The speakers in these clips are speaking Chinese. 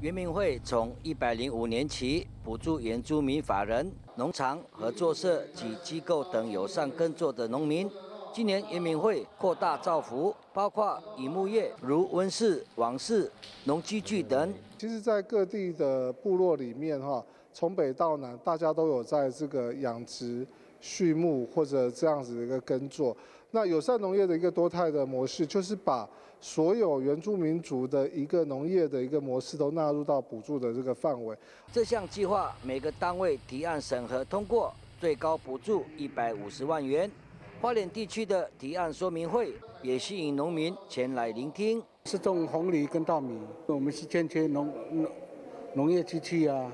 原民会从一百零五年起补助原住民法人、农场、合作社及机构等友善耕作的农民。今年原民会扩大造福，包括以牧业，如温室、王室、农机具等。其实，在各地的部落里面，哈，从北到南，大家都有在这个养殖、畜牧或者这样子的一个耕作。那友善农业的一个多态的模式，就是把所有原住民族的一个农业的一个模式都纳入到补助的这个范围。这项计划每个单位提案审核通过，最高补助一百五十万元。花莲地区的提案说明会也吸引农民前来聆听。是种红梨跟稻米，我们是欠缺农农农业机器啊。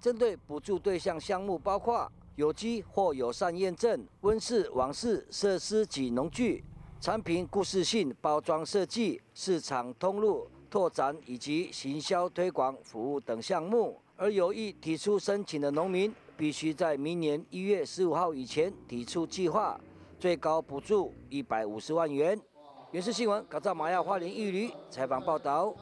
针对补助对象项目包括有机或友善验证、温室、网室设施及农具、产品故事性包装设计、市场通路拓展以及行销推广服务等项目。而有意提出申请的农民，必须在明年一月十五号以前提出计划，最高补助一百五十万元。原视新闻，搞造马亚花莲玉驴采访报道。